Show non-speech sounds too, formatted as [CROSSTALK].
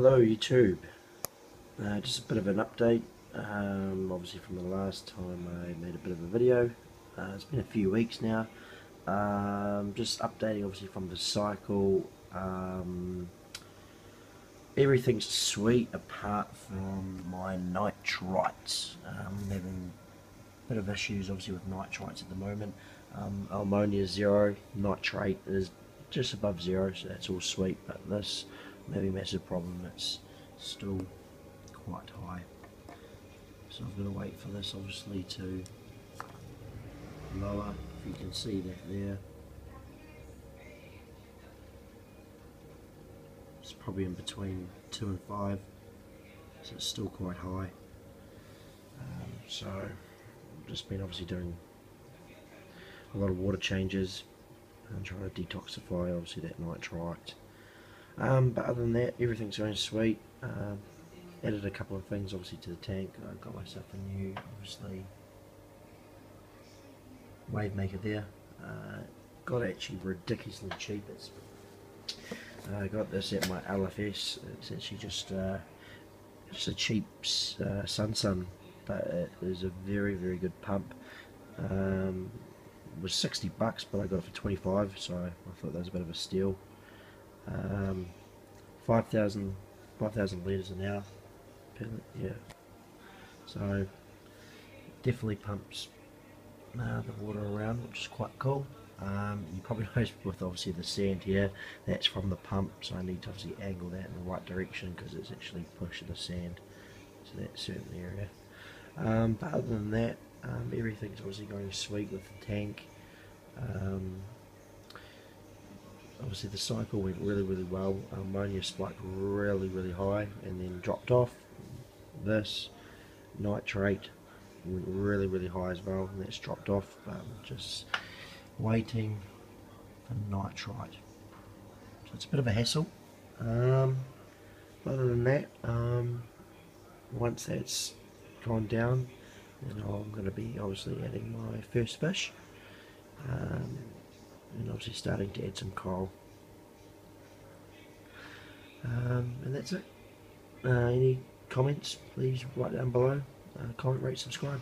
Hello YouTube, uh, just a bit of an update, um, obviously from the last time I made a bit of a video, uh, it's been a few weeks now, um, just updating obviously from the cycle, um, everything's sweet apart from my nitrites, um, I'm having a bit of issues obviously with nitrites at the moment, um, ammonia is zero, nitrate is just above zero so that's all sweet but this maybe that's massive problem it's still quite high. So I'm going to wait for this obviously to lower. If you can see that there. It's probably in between 2 and 5 so it's still quite high. Um, so I've just been obviously doing a lot of water changes and trying to detoxify obviously that nitrite um, but other than that everything's going sweet. Um, added a couple of things obviously to the tank. I got myself a new obviously wave maker there. Uh, got actually ridiculously cheap. It's I uh, got this at my LFS it's actually just uh, just a cheap uh, Sun Sun but it is a very very good pump. Um, was 60 bucks but I got it for 25 so I thought that was a bit of a steal. Um, 5,000 5,000 litres an hour yeah. So definitely pumps uh, the water around which is quite cool. Um, you probably [LAUGHS] notice with obviously the sand here that's from the pump so I need to obviously angle that in the right direction because it's actually pushing the sand to that certain area. Um, but other than that um, everything's obviously going sweet with the tank. Um, obviously the cycle went really really well. Ammonia spiked really really high and then dropped off. This nitrate went really really high as well and that's dropped off. Um, just waiting for nitrite. So it's a bit of a hassle. Um, other than that, um, once that's gone down, and I'm going to be obviously adding my first fish um, and obviously starting to add some coral um, and that's it. Uh, any comments please write down below. Uh, comment rate subscribe